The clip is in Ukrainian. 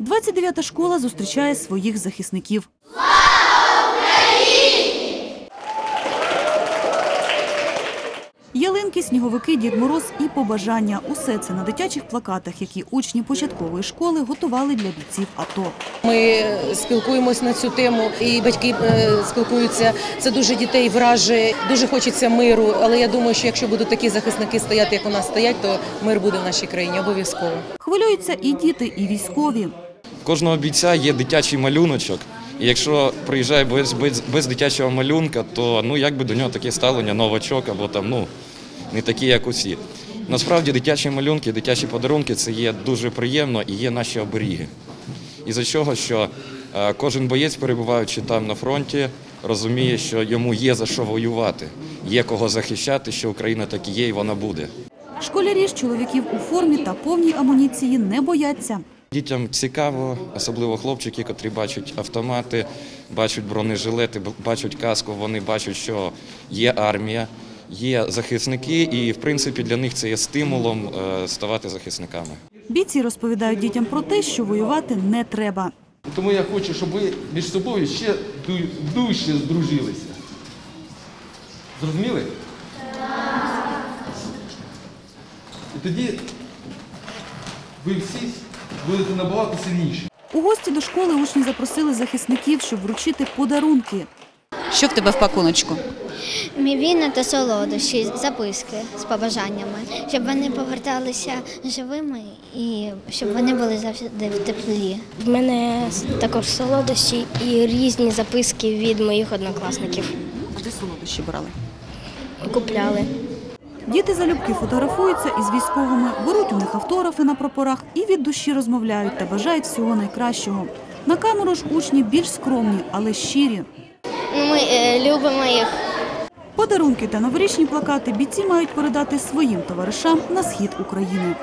29-та школа зустрічає своїх захисників. Ялинки, сніговики, Дід Мороз і побажання – усе це на дитячих плакатах, які учні початкової школи готували для бійців АТО. Ми спілкуємось на цю тему, і батьки е, спілкуються. Це дуже дітей вражує. Дуже хочеться миру. Але я думаю, що якщо будуть такі захисники стояти, як у нас стоять, то мир буде в нашій країні обов'язково. Хвилюються і діти, і військові. Кожного бійця є дитячий малюночок. І якщо приїжджає без, без, без дитячого малюнка, то ну як би до нього таке ставлення новачок або там ну не такі, як усі. Насправді дитячі малюнки, дитячі подарунки це є дуже приємно і є наші оберіги. І за чого, що е, кожен боєць, перебуваючи там на фронті, розуміє, що йому є за що воювати, є кого захищати, що Україна так і є, і вона буде. Школярі ж чоловіків у формі та повній амуніції не бояться. Дітям цікаво, особливо хлопчики, котрі бачать автомати, бачать бронежилети, бачать каску, вони бачать, що є армія, є захисники, і в принципі для них це є стимулом е, ставати захисниками. Бійці розповідають дітям про те, що воювати не треба. Тому я хочу, щоб ви між собою ще дужче здружилися. Зрозуміли? І тоді ви всі будете набагато сильніші. У гості до школи учні запросили захисників, щоб вручити подарунки. Що в тебе в пакуночку? Мівіна та солодощі, записки з побажаннями, щоб вони поверталися живими і щоб вони були завжди в теплі. В мене також солодощі і різні записки від моїх однокласників. А де солодощі брали? Купляли. Діти залюбки фотографуються із військовими, беруть у них автографи на прапорах і від душі розмовляють та бажають всього найкращого. На камеру ж учні більш скромні, але щирі. Ми е, любимо їх. Подарунки та новорічні плакати бійці мають передати своїм товаришам на схід України.